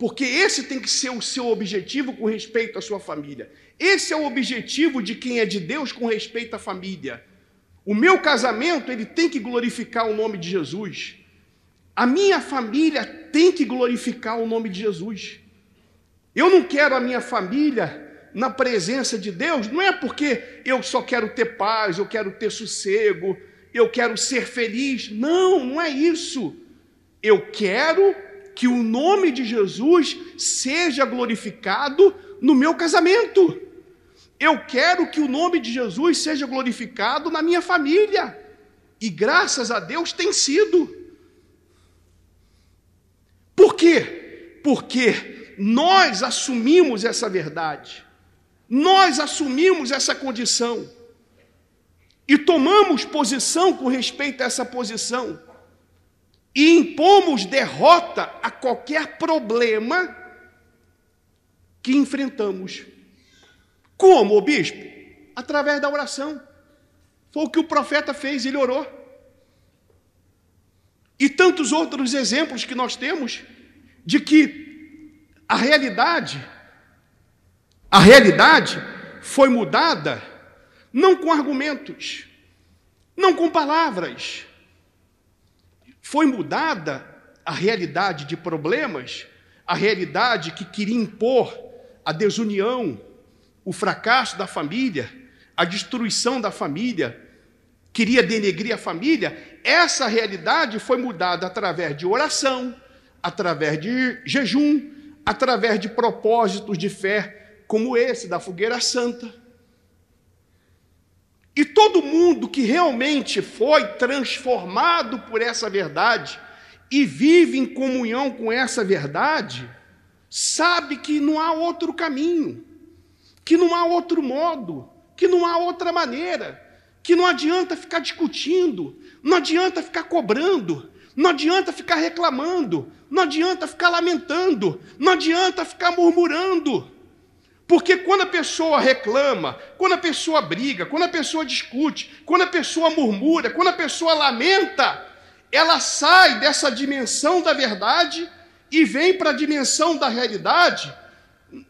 Porque esse tem que ser o seu objetivo com respeito à sua família. Esse é o objetivo de quem é de Deus com respeito à família. O meu casamento, ele tem que glorificar o nome de Jesus. A minha família tem que glorificar o nome de Jesus. Eu não quero a minha família na presença de Deus, não é porque eu só quero ter paz, eu quero ter sossego, eu quero ser feliz. Não, não é isso. Eu quero que o nome de Jesus seja glorificado no meu casamento. Eu quero que o nome de Jesus seja glorificado na minha família. E graças a Deus tem sido. Por quê? Porque nós assumimos essa verdade. Nós assumimos essa condição e tomamos posição com respeito a essa posição e impomos derrota a qualquer problema que enfrentamos. Como, o bispo? Através da oração. Foi o que o profeta fez, ele orou. E tantos outros exemplos que nós temos de que a realidade a realidade foi mudada não com argumentos, não com palavras. Foi mudada a realidade de problemas, a realidade que queria impor a desunião, o fracasso da família, a destruição da família, queria denegrir a família. Essa realidade foi mudada através de oração, através de jejum, através de propósitos de fé como esse da fogueira santa. E todo mundo que realmente foi transformado por essa verdade e vive em comunhão com essa verdade, sabe que não há outro caminho, que não há outro modo, que não há outra maneira, que não adianta ficar discutindo, não adianta ficar cobrando, não adianta ficar reclamando, não adianta ficar lamentando, não adianta ficar murmurando. Porque quando a pessoa reclama, quando a pessoa briga, quando a pessoa discute, quando a pessoa murmura, quando a pessoa lamenta, ela sai dessa dimensão da verdade e vem para a dimensão da realidade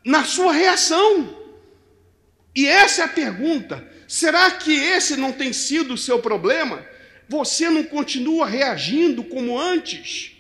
na sua reação. E essa é a pergunta: será que esse não tem sido o seu problema? Você não continua reagindo como antes?